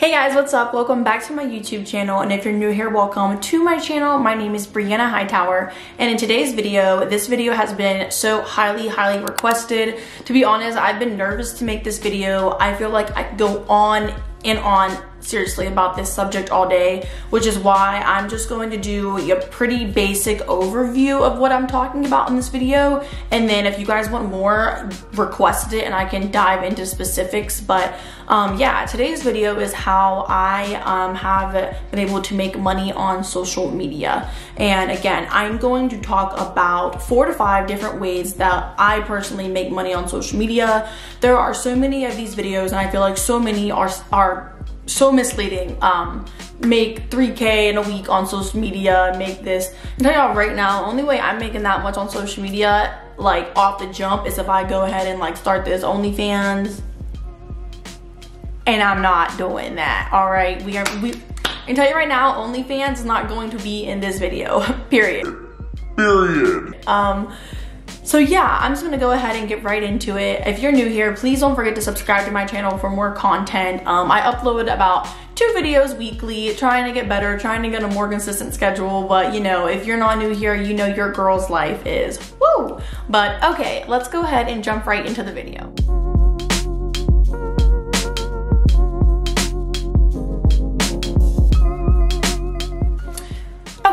Hey guys, what's up? Welcome back to my YouTube channel and if you're new here, welcome to my channel. My name is Briana Hightower and in today's video, this video has been so highly, highly requested. To be honest, I've been nervous to make this video. I feel like I could go on and on seriously about this subject all day, which is why I'm just going to do a pretty basic overview of what I'm talking about in this video. And then if you guys want more, request it and I can dive into specifics. But um, yeah, today's video is how I um, have been able to make money on social media. And again, I'm going to talk about four to five different ways that I personally make money on social media. There are so many of these videos and I feel like so many are, are so misleading. Um, make 3K in a week on social media, make this. I'm telling y'all right now, the only way I'm making that much on social media, like off the jump, is if I go ahead and like start this OnlyFans. And I'm not doing that, all right? We are, we, I can tell you right now, OnlyFans is not going to be in this video, period. Period. Um, so yeah, I'm just gonna go ahead and get right into it. If you're new here, please don't forget to subscribe to my channel for more content. Um, I upload about two videos weekly, trying to get better, trying to get a more consistent schedule. But you know, if you're not new here, you know your girl's life is woo. But okay, let's go ahead and jump right into the video.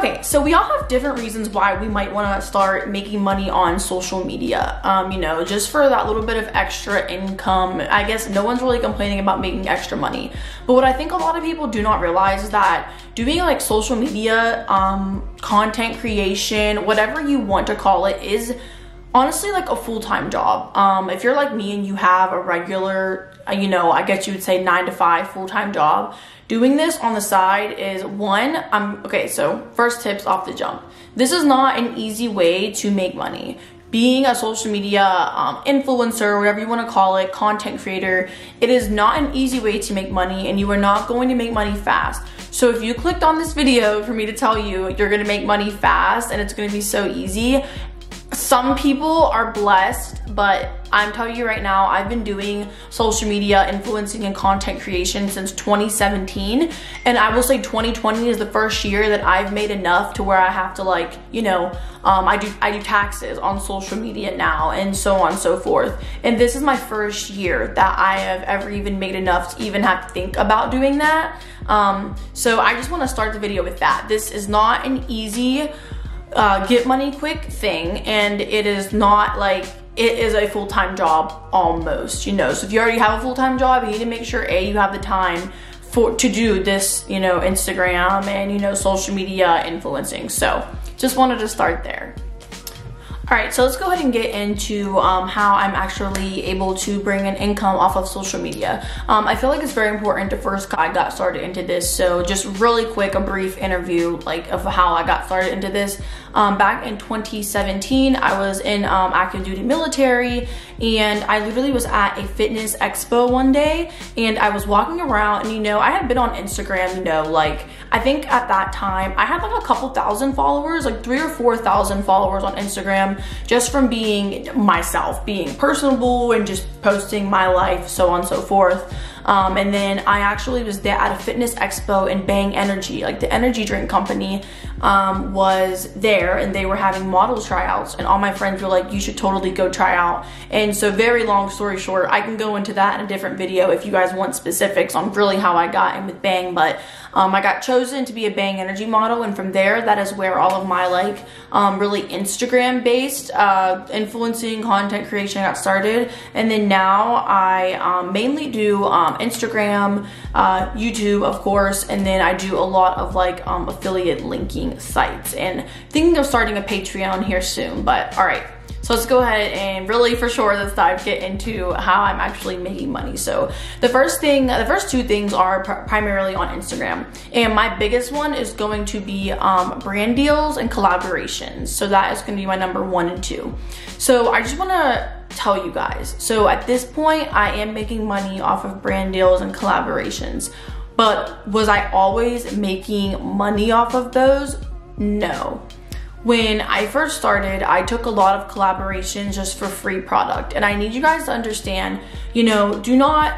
Okay, so we all have different reasons why we might want to start making money on social media. Um, you know, just for that little bit of extra income. I guess no one's really complaining about making extra money. But what I think a lot of people do not realize is that doing like social media, um, content creation, whatever you want to call it, is honestly like a full-time job. Um, if you're like me and you have a regular, uh, you know, I guess you would say nine to five full-time job, doing this on the side is one, I'm, okay, so first tips off the jump. This is not an easy way to make money. Being a social media um, influencer, whatever you want to call it, content creator, it is not an easy way to make money and you are not going to make money fast. So if you clicked on this video for me to tell you you're gonna make money fast and it's gonna be so easy, some people are blessed, but I'm telling you right now, I've been doing social media influencing and content creation since 2017. And I will say 2020 is the first year that I've made enough to where I have to like, you know, um, I do I do taxes on social media now and so on and so forth. And this is my first year that I have ever even made enough to even have to think about doing that. Um, so I just want to start the video with that. This is not an easy uh, get money quick thing and it is not like it is a full-time job almost you know? So if you already have a full-time job you need to make sure a you have the time for to do this you know instagram and you know social media influencing. So just wanted to start there all right, so let's go ahead and get into um, how I'm actually able to bring an income off of social media. Um, I feel like it's very important to first I got started into this. So just really quick, a brief interview like of how I got started into this. Um, back in 2017, I was in um, active duty military and I literally was at a fitness expo one day and I was walking around and you know, I had been on Instagram, you know, like I think at that time I had like a couple thousand followers, like three or 4,000 followers on Instagram just from being myself, being personable and just posting my life, so on and so forth. Um, and then I actually was there at a fitness expo in Bang Energy, like the energy drink company um, was there and they were having model tryouts and all my friends were like, you should totally go try out. And so very long story short, I can go into that in a different video if you guys want specifics on really how I got in with Bang, but um, I got chosen to be a Bang Energy model and from there, that is where all of my like um, really Instagram based uh, influencing content creation got started. And then now I um, mainly do um, Instagram, uh, YouTube, of course, and then I do a lot of like um, affiliate linking sites and thinking of starting a Patreon here soon. But all right, so let's go ahead and really for sure let's dive get into how I'm actually making money. So the first thing, the first two things are pr primarily on Instagram. And my biggest one is going to be um, brand deals and collaborations. So that is gonna be my number one and two. So I just wanna tell you guys. So at this point, I am making money off of brand deals and collaborations. But was I always making money off of those? No. When I first started, I took a lot of collaborations just for free product. And I need you guys to understand, you know, do not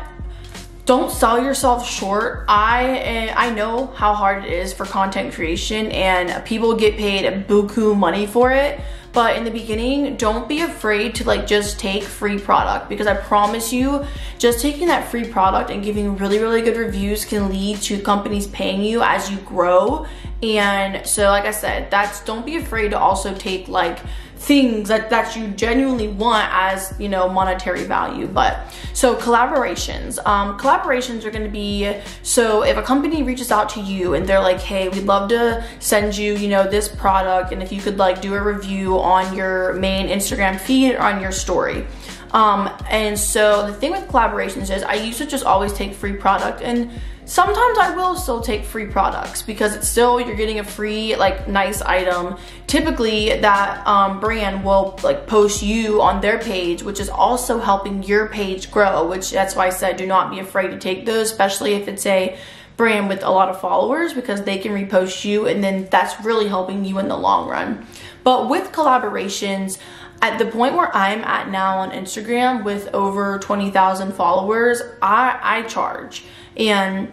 don't sell yourself short. I eh, I know how hard it is for content creation and people get paid buku money for it. But in the beginning, don't be afraid to like just take free product because I promise you, just taking that free product and giving really, really good reviews can lead to companies paying you as you grow. And so, like I said, that's don't be afraid to also take like things that, that you genuinely want as you know monetary value. But so collaborations. Um, collaborations are going to be so if a company reaches out to you and they're like hey we'd love to send you you know this product and if you could like do a review on your main instagram feed or on your story. Um, and so the thing with collaborations is i used to just always take free product and Sometimes I will still take free products because it's still, you're getting a free, like, nice item. Typically, that um, brand will, like, post you on their page, which is also helping your page grow, which that's why I said do not be afraid to take those, especially if it's a brand with a lot of followers because they can repost you and then that's really helping you in the long run. But with collaborations, at the point where I'm at now on Instagram with over 20,000 followers, I, I charge. And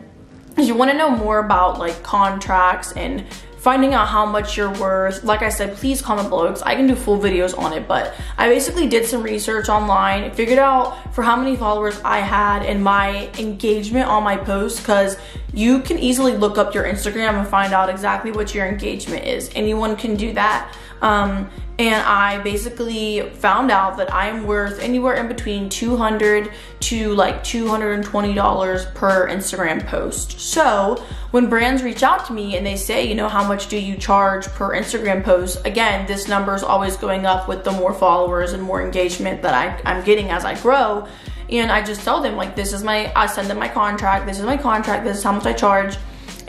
if you want to know more about like contracts and finding out how much you're worth, like I said, please comment below because I can do full videos on it. But I basically did some research online, figured out for how many followers I had and my engagement on my posts because you can easily look up your Instagram and find out exactly what your engagement is. Anyone can do that. Um, and I basically found out that I'm worth anywhere in between 200 to like $220 per Instagram post. So when brands reach out to me and they say, you know, how much do you charge per Instagram post? Again, this number is always going up with the more followers and more engagement that I, I'm getting as I grow. And I just tell them like, this is my, I send them my contract, this is my contract, this is how much I charge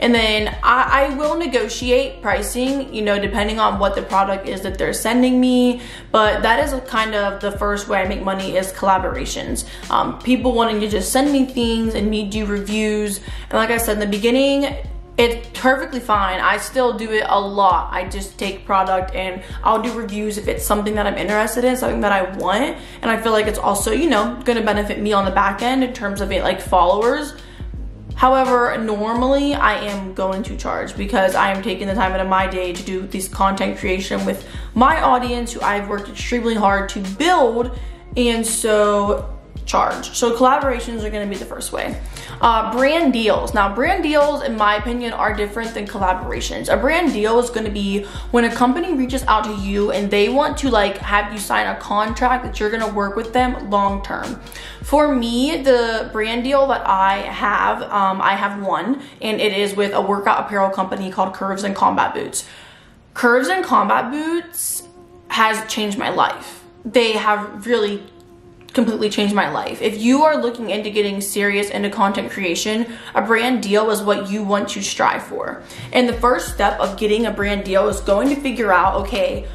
and then I, I, will negotiate pricing, you know, depending on what the product is that they're sending me. But that is kind of the first way I make money is collaborations. Um, people wanting to just send me things and me do reviews. And like I said in the beginning, it's perfectly fine. I still do it a lot. I just take product and I'll do reviews if it's something that I'm interested in, something that I want. And I feel like it's also, you know, gonna benefit me on the back end in terms of it like followers. However, normally I am going to charge because I am taking the time out of my day to do this content creation with my audience who I've worked extremely hard to build. And so charge. So collaborations are gonna be the first way. Uh, brand deals. Now brand deals, in my opinion, are different than collaborations. A brand deal is gonna be when a company reaches out to you and they want to like have you sign a contract that you're gonna work with them long term. For me, the brand deal that I have, um, I have one and it is with a workout apparel company called Curves and Combat Boots. Curves and Combat Boots has changed my life. They have really completely changed my life. If you are looking into getting serious into content creation, a brand deal is what you want to strive for. And the first step of getting a brand deal is going to figure out, okay,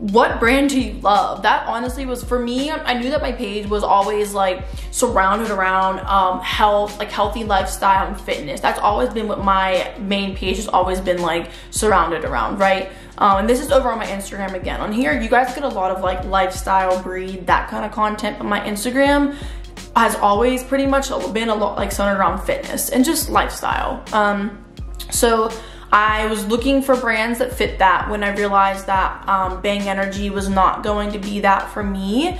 what brand do you love? That honestly was for me, I knew that my page was always like surrounded around um, health, like healthy lifestyle and fitness. That's always been what my main page has always been like surrounded around, right? Um, and this is over on my Instagram again. On here, you guys get a lot of like lifestyle, breed, that kind of content, but my Instagram has always pretty much been a lot like centered around fitness and just lifestyle. Um, so I was looking for brands that fit that when I realized that um, Bang Energy was not going to be that for me.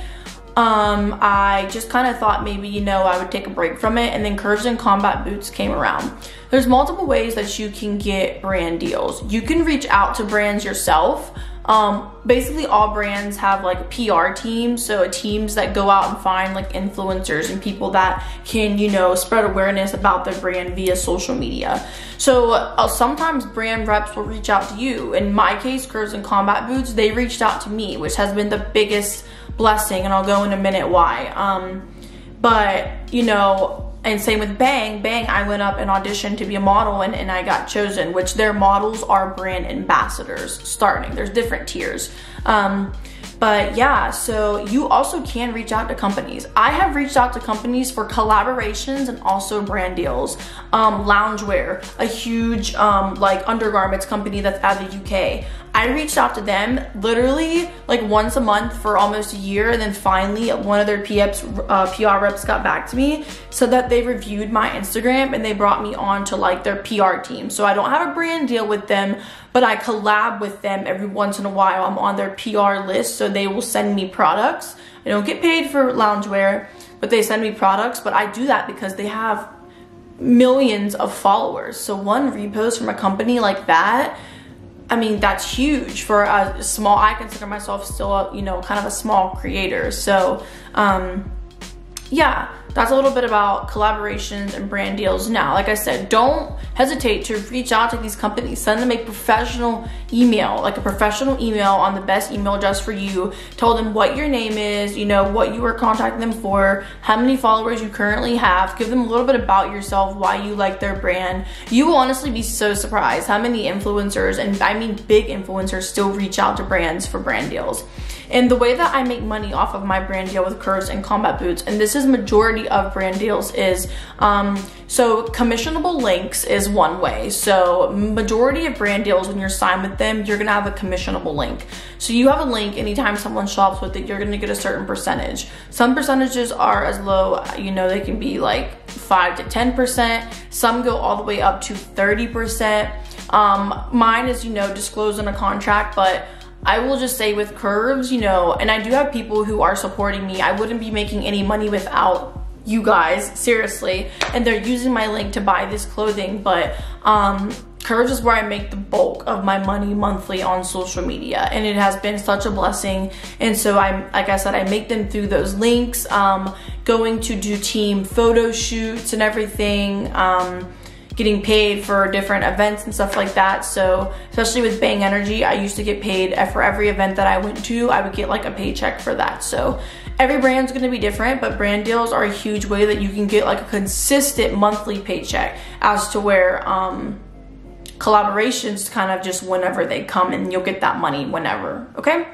Um, I just kind of thought maybe, you know, I would take a break from it and then Curves and Combat Boots came around. There's multiple ways that you can get brand deals. You can reach out to brands yourself. Um, basically all brands have like PR teams, so teams that go out and find like influencers and people that can, you know, spread awareness about their brand via social media. So uh, sometimes brand reps will reach out to you. In my case, Curves and Combat Boots, they reached out to me, which has been the biggest blessing, and I'll go in a minute why. Um, but, you know, and same with Bang. Bang, I went up and auditioned to be a model and, and I got chosen, which their models are brand ambassadors starting. There's different tiers. Um, but yeah, so you also can reach out to companies. I have reached out to companies for collaborations and also brand deals. Um, Loungewear, a huge um, like undergarments company that's out of the UK. I reached out to them literally like once a month for almost a year. And then finally, one of their PFs, uh, PR reps got back to me so that they reviewed my Instagram and they brought me on to like their PR team. So I don't have a brand deal with them, but I collab with them every once in a while. I'm on their PR list, so they will send me products. I don't get paid for loungewear, but they send me products. But I do that because they have millions of followers. So one repost from a company like that, I mean, that's huge for a small, I consider myself still, a, you know, kind of a small creator. So, um, yeah, that's a little bit about collaborations and brand deals now. Like I said, don't hesitate to reach out to these companies. Send them a professional email, like a professional email on the best email address for you. Tell them what your name is, you know, what you are contacting them for, how many followers you currently have. Give them a little bit about yourself, why you like their brand. You will honestly be so surprised how many influencers, and I mean big influencers, still reach out to brands for brand deals. And the way that I make money off of my brand deal with Curves and Combat Boots, and this is majority of brand deals, is um, so commissionable links is one way. So majority of brand deals, when you're signed with them, you're gonna have a commissionable link. So you have a link anytime someone shops with it, you're gonna get a certain percentage. Some percentages are as low, you know, they can be like five to 10%. Some go all the way up to 30%. Um, mine is, you know, disclosed in a contract, but I will just say with curves, you know, and I do have people who are supporting me. I wouldn't be making any money without you guys, seriously. And they're using my link to buy this clothing, but um, Curves is where I make the bulk of my money monthly on social media and it has been such a blessing and so I'm like I said I make them through those links um, going to do team photo shoots and everything um, getting paid for different events and stuff like that. So especially with Bang Energy, I used to get paid for every event that I went to, I would get like a paycheck for that. So every brand's gonna be different, but brand deals are a huge way that you can get like a consistent monthly paycheck as to where um, collaborations kind of just whenever they come and you'll get that money whenever, okay?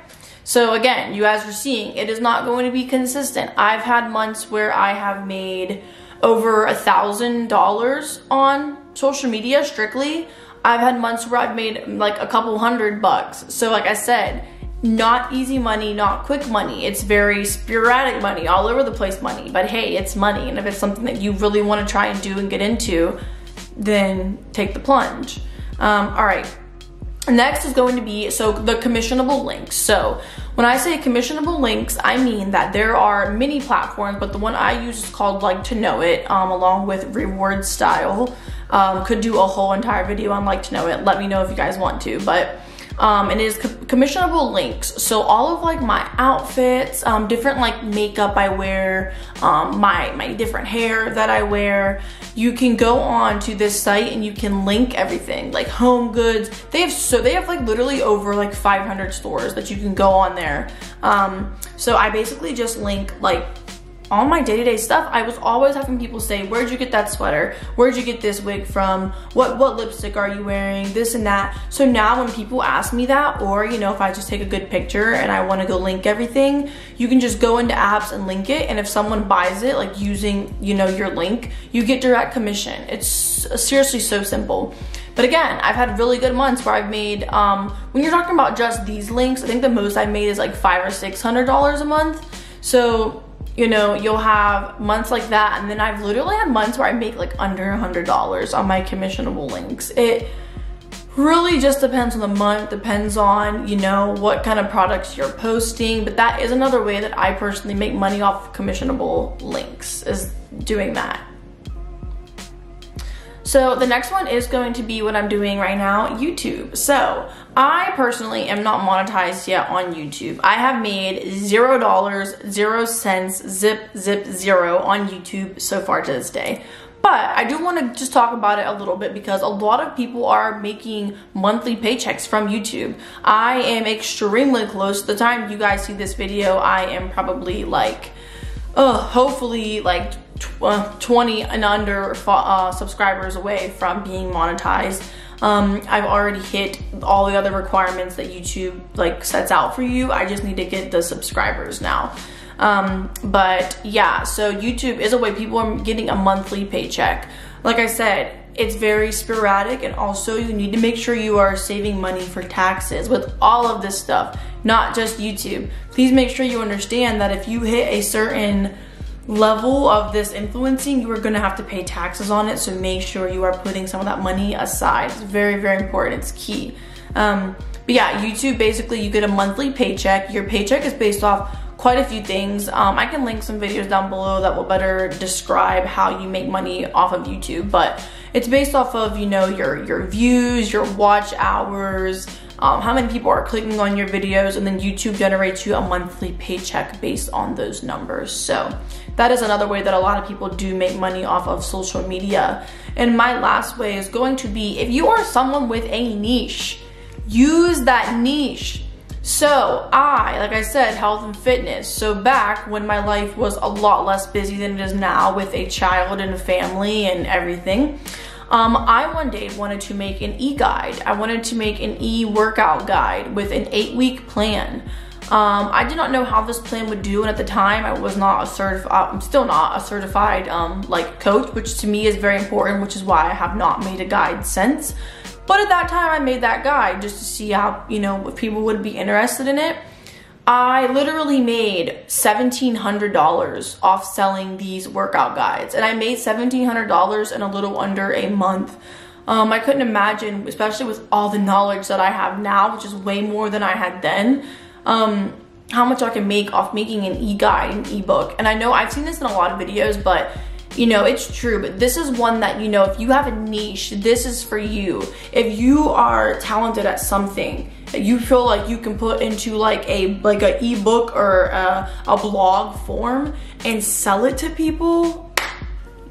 So again, you guys are seeing, it is not going to be consistent. I've had months where I have made over a thousand dollars on social media strictly. I've had months where I've made like a couple hundred bucks. So like I said, not easy money, not quick money. It's very sporadic money, all over the place money. But hey, it's money. And if it's something that you really want to try and do and get into, then take the plunge. Um, all right. Next is going to be, so the commissionable links. So when I say commissionable links, I mean that there are many platforms, but the one I use is called Like to Know It, um, along with Reward Style. Um, could do a whole entire video on Like to Know It. Let me know if you guys want to, but um, and it is commissionable links. So all of like my outfits, um, different like makeup I wear, um, my, my different hair that I wear, you can go on to this site and you can link everything like home goods. They have so they have like literally over like 500 stores that you can go on there. Um, so I basically just link like all my day-to-day stuff, I was always having people say, where'd you get that sweater? Where'd you get this wig from? What what lipstick are you wearing? This and that. So now when people ask me that, or you know, if I just take a good picture and I wanna go link everything, you can just go into apps and link it. And if someone buys it, like using, you know, your link, you get direct commission. It's seriously so simple. But again, I've had really good months where I've made, um, when you're talking about just these links, I think the most I've made is like five or $600 a month. So you know, you'll have months like that. And then I've literally had months where I make like under a $100 on my commissionable links. It really just depends on the month, depends on, you know, what kind of products you're posting. But that is another way that I personally make money off commissionable links is doing that. So the next one is going to be what I'm doing right now, YouTube. So I personally am not monetized yet on YouTube. I have made zero dollars, zero cents, zip, zip, zero on YouTube so far to this day. But I do want to just talk about it a little bit because a lot of people are making monthly paychecks from YouTube. I am extremely close. The time you guys see this video, I am probably like, oh, hopefully like uh, 20 and under uh, subscribers away from being monetized. Um, I've already hit all the other requirements that YouTube like sets out for you. I just need to get the subscribers now. Um, but yeah, so YouTube is a way people are getting a monthly paycheck. Like I said, it's very sporadic and also you need to make sure you are saving money for taxes with all of this stuff, not just YouTube. Please make sure you understand that if you hit a certain level of this influencing, you are gonna have to pay taxes on it. So make sure you are putting some of that money aside. It's very, very important, it's key. Um, but yeah, YouTube, basically you get a monthly paycheck. Your paycheck is based off quite a few things. Um, I can link some videos down below that will better describe how you make money off of YouTube, but it's based off of, you know, your, your views, your watch hours, um, how many people are clicking on your videos, and then YouTube generates you a monthly paycheck based on those numbers. So that is another way that a lot of people do make money off of social media. And my last way is going to be if you are someone with a niche, use that niche so I, like I said, health and fitness. So back when my life was a lot less busy than it is now with a child and a family and everything, um, I one day wanted to make an e-guide. I wanted to make an e-workout guide with an eight-week plan. Um, I did not know how this plan would do, and at the time, I was not a certified. I'm still not a certified um, like coach, which to me is very important, which is why I have not made a guide since. But at that time, I made that guide just to see how, you know, if people would be interested in it. I literally made $1,700 off selling these workout guides. And I made $1,700 in a little under a month. Um, I couldn't imagine, especially with all the knowledge that I have now, which is way more than I had then, um, how much I can make off making an e-guide, an e-book. And I know I've seen this in a lot of videos, but you know, it's true, but this is one that, you know, if you have a niche, this is for you. If you are talented at something, that you feel like you can put into like a like a ebook or a, a blog form and sell it to people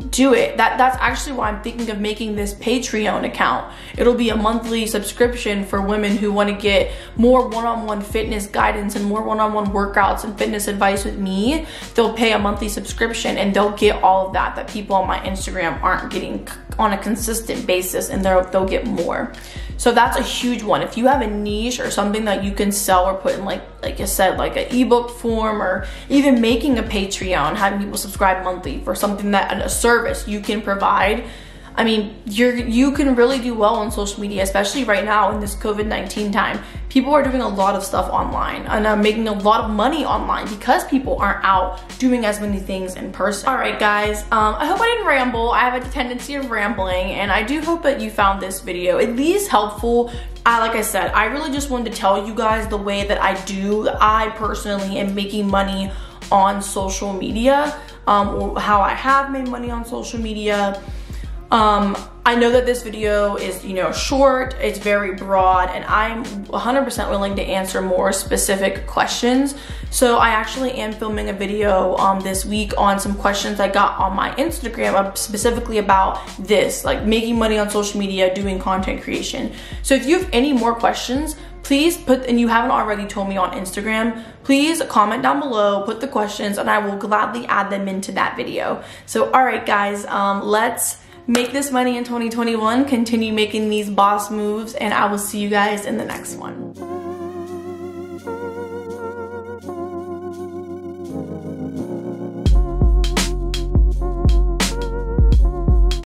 do it. That That's actually why I'm thinking of making this Patreon account. It'll be a monthly subscription for women who want to get more one-on-one -on -one fitness guidance and more one-on-one -on -one workouts and fitness advice with me. They'll pay a monthly subscription and they'll get all of that that people on my Instagram aren't getting on a consistent basis and they'll, they'll get more. So that's a huge one. If you have a niche or something that you can sell or put in like, like I said, like an ebook form or even making a Patreon, having people subscribe monthly for something that, a service you can provide, I mean, you're you can really do well on social media, especially right now in this COVID-19 time. People are doing a lot of stuff online and are making a lot of money online because people aren't out doing as many things in person. All right, guys, um, I hope I didn't ramble. I have a tendency of rambling and I do hope that you found this video at least helpful I, like I said, I really just wanted to tell you guys the way that I do. I personally am making money on social media, um, or how I have made money on social media. Um, I know that this video is, you know, short, it's very broad, and I'm 100% willing to answer more specific questions. So I actually am filming a video um, this week on some questions I got on my Instagram specifically about this, like making money on social media, doing content creation. So if you have any more questions, please put, and you haven't already told me on Instagram, please comment down below, put the questions, and I will gladly add them into that video. So all right, guys, um, let's make this money in 2021, continue making these boss moves, and I will see you guys in the next one.